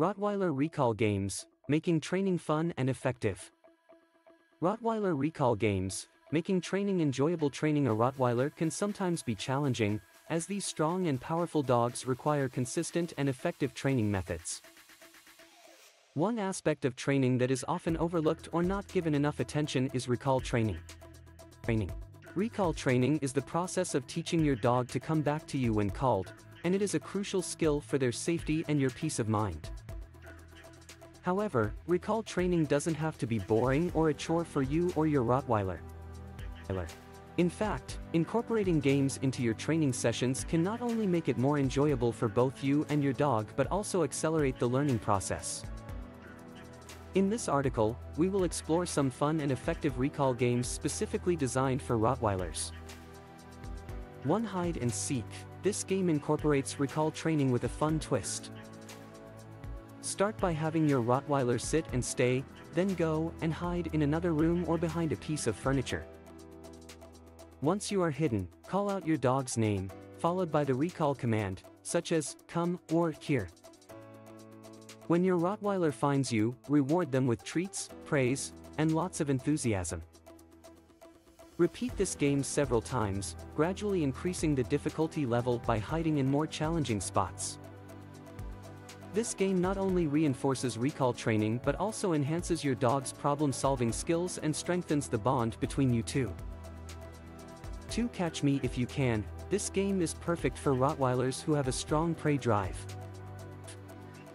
Rottweiler Recall Games, making training fun and effective. Rottweiler Recall Games, making training enjoyable training a Rottweiler can sometimes be challenging, as these strong and powerful dogs require consistent and effective training methods. One aspect of training that is often overlooked or not given enough attention is recall training. Training. Recall training is the process of teaching your dog to come back to you when called, and it is a crucial skill for their safety and your peace of mind. However, recall training doesn't have to be boring or a chore for you or your Rottweiler. In fact, incorporating games into your training sessions can not only make it more enjoyable for both you and your dog but also accelerate the learning process. In this article, we will explore some fun and effective recall games specifically designed for Rottweilers. 1 Hide and Seek, this game incorporates recall training with a fun twist. Start by having your Rottweiler sit and stay, then go and hide in another room or behind a piece of furniture. Once you are hidden, call out your dog's name, followed by the recall command, such as, come, or, here. When your Rottweiler finds you, reward them with treats, praise, and lots of enthusiasm. Repeat this game several times, gradually increasing the difficulty level by hiding in more challenging spots. This game not only reinforces recall training but also enhances your dog's problem-solving skills and strengthens the bond between you two. 2 Catch Me If You Can, this game is perfect for Rottweilers who have a strong prey drive.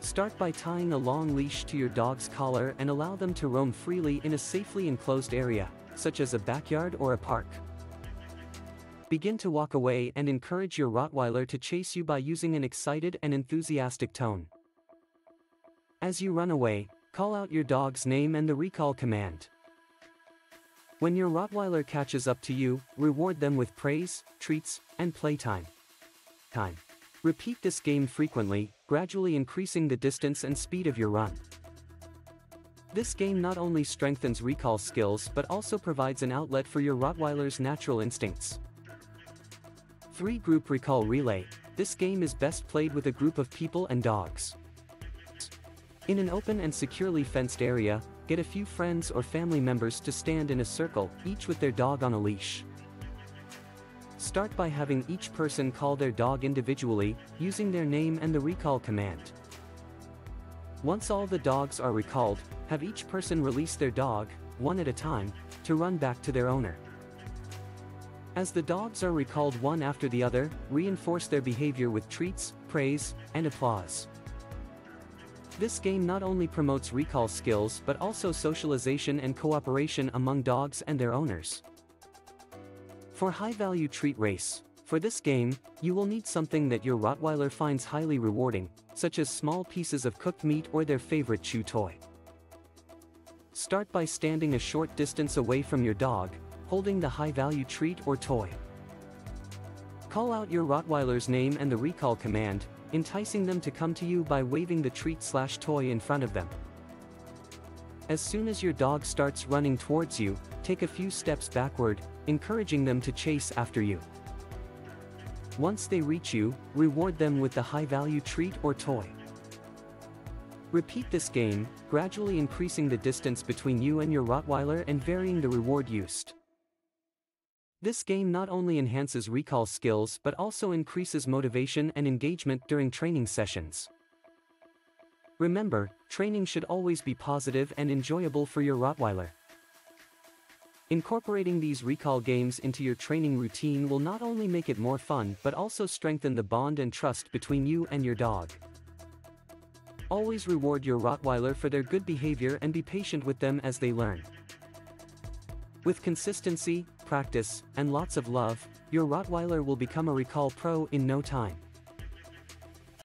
Start by tying a long leash to your dog's collar and allow them to roam freely in a safely enclosed area, such as a backyard or a park. Begin to walk away and encourage your Rottweiler to chase you by using an excited and enthusiastic tone. As you run away, call out your dog's name and the recall command. When your Rottweiler catches up to you, reward them with praise, treats, and playtime. Time. Repeat this game frequently, gradually increasing the distance and speed of your run. This game not only strengthens recall skills but also provides an outlet for your Rottweiler's natural instincts. 3 Group Recall Relay, this game is best played with a group of people and dogs. In an open and securely fenced area, get a few friends or family members to stand in a circle, each with their dog on a leash. Start by having each person call their dog individually, using their name and the recall command. Once all the dogs are recalled, have each person release their dog, one at a time, to run back to their owner. As the dogs are recalled one after the other, reinforce their behavior with treats, praise, and applause. This game not only promotes recall skills but also socialization and cooperation among dogs and their owners. For high-value treat race, for this game, you will need something that your Rottweiler finds highly rewarding, such as small pieces of cooked meat or their favorite chew toy. Start by standing a short distance away from your dog, holding the high-value treat or toy. Call out your Rottweiler's name and the recall command, enticing them to come to you by waving the treat slash toy in front of them. As soon as your dog starts running towards you, take a few steps backward, encouraging them to chase after you. Once they reach you, reward them with the high-value treat or toy. Repeat this game, gradually increasing the distance between you and your Rottweiler and varying the reward used. This game not only enhances recall skills but also increases motivation and engagement during training sessions. Remember, training should always be positive and enjoyable for your Rottweiler. Incorporating these recall games into your training routine will not only make it more fun but also strengthen the bond and trust between you and your dog. Always reward your Rottweiler for their good behavior and be patient with them as they learn. With consistency, practice, and lots of love, your Rottweiler will become a recall pro in no time.